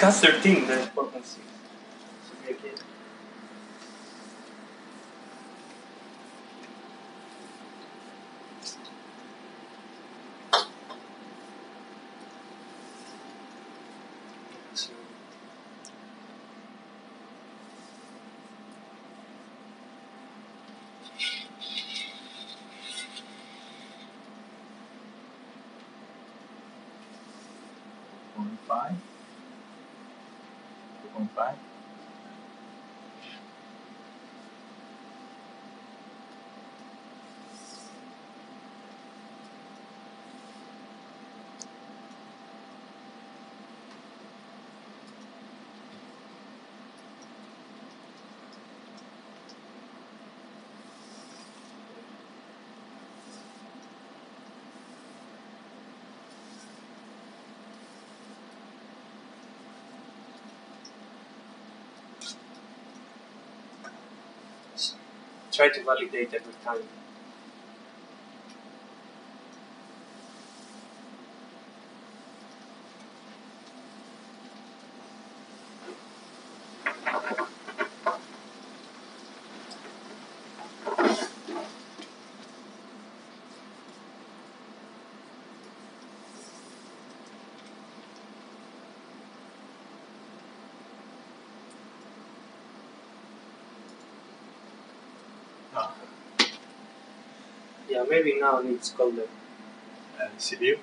CAS 13, then 4.6. Should be okay. Five. 0.5 try to validate every time. Yeah, maybe now it's colder. and CPU.